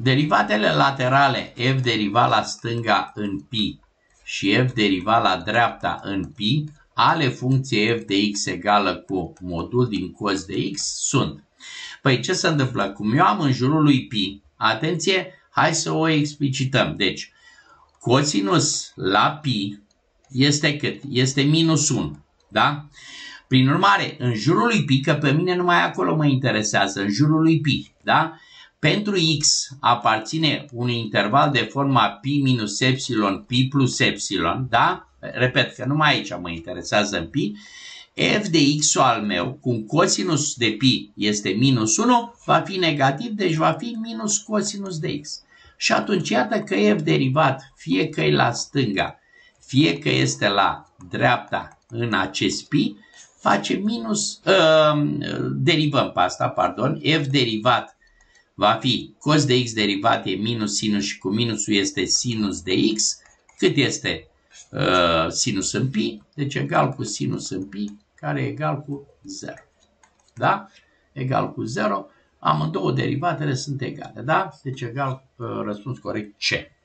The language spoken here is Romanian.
Derivatele laterale f derivat la stânga în pi și f derivat la dreapta în pi ale funcției f de x egală cu modul din cos de x sunt. Păi ce se întâmplă? Cum eu am în jurul lui pi, atenție, hai să o explicităm. Deci, cosinus la pi este cât? Este minus 1. Da? Prin urmare, în jurul lui pi, că pe mine numai acolo mă interesează, în jurul lui pi, da? Pentru x aparține un interval de forma pi minus epsilon, pi plus epsilon, da? Repet că numai aici mă interesează în pi. f de x al meu, cum cosinus de pi este minus 1, va fi negativ, deci va fi minus cosinus de x. Și atunci iată că f derivat, fie că e la stânga, fie că este la dreapta în acest pi, face minus, uh, derivăm pe asta, pardon, f derivat va fi cos de x derivat e minus sinus și cu minusul este sinus de x, cât este uh, sinus în pi, deci egal cu sinus în pi, care e egal cu 0. Da? Egal cu 0, amândouă derivatele sunt egale, da? Deci egal, uh, răspuns corect C.